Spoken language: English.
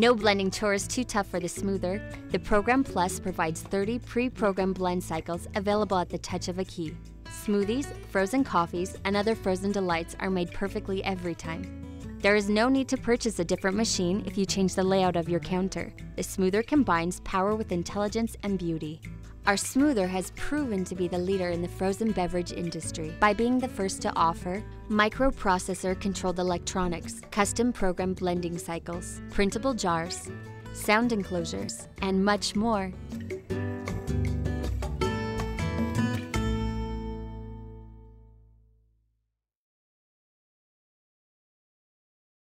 No blending chore is too tough for the smoother. The Program Plus provides 30 pre programmed blend cycles available at the touch of a key. Smoothies, frozen coffees, and other frozen delights are made perfectly every time. There is no need to purchase a different machine if you change the layout of your counter. The smoother combines power with intelligence and beauty. Our smoother has proven to be the leader in the frozen beverage industry by being the first to offer microprocessor controlled electronics, custom program blending cycles, printable jars, sound enclosures, and much more.